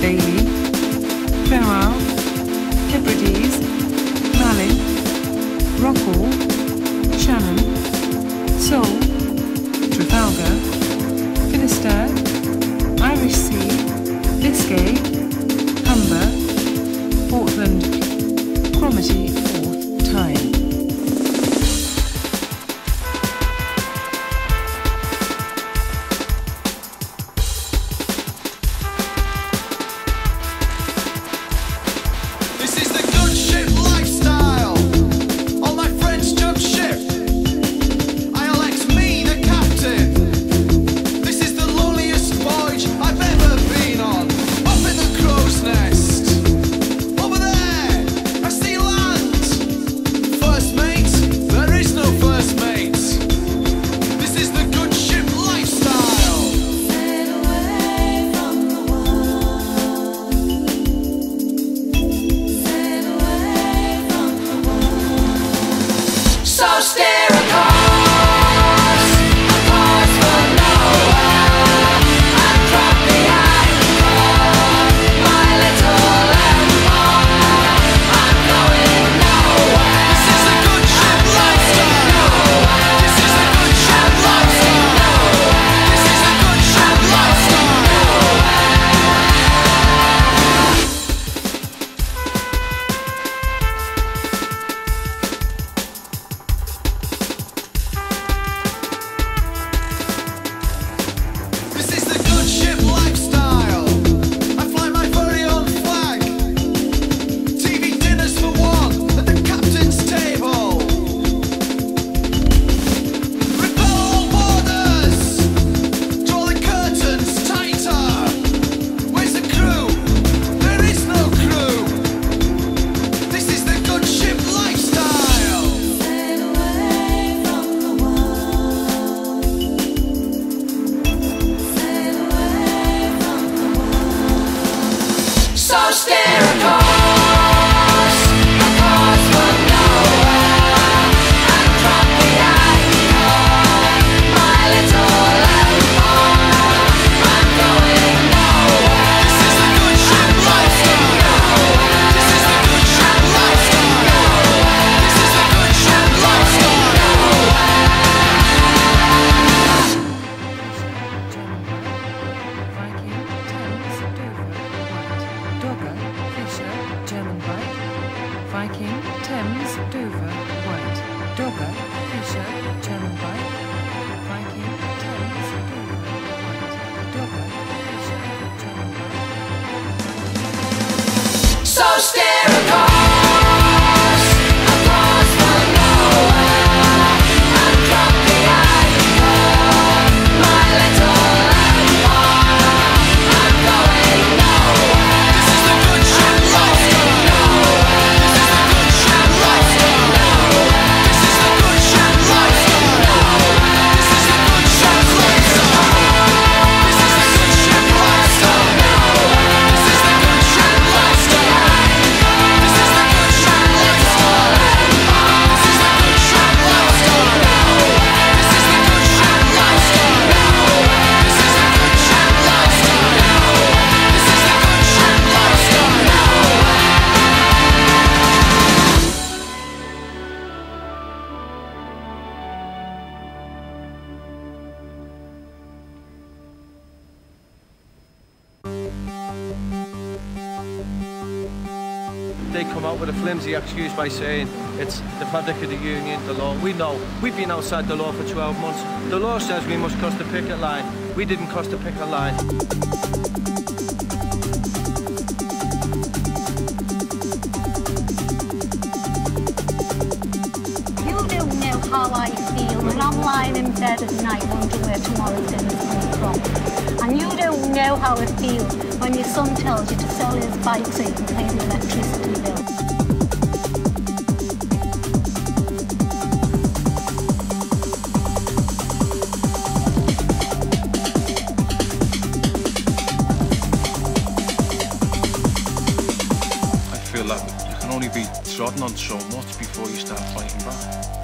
daily so hysterical Viking, Thames, Dover, Wight. Dogger, Fisher, German Bight. They come out with a flimsy excuse by saying it's the fabric of the union, the law. We know. We've been outside the law for 12 months. The law says we must cross the picket line. We didn't cross the picket line. You don't know how I feel when I'm lying in bed at night wondering where tomorrow's dinner's coming from. And you don't know how it feels when your son tells you to sell his bike so you can pay the electricity only be trodden on so much before you start fighting back.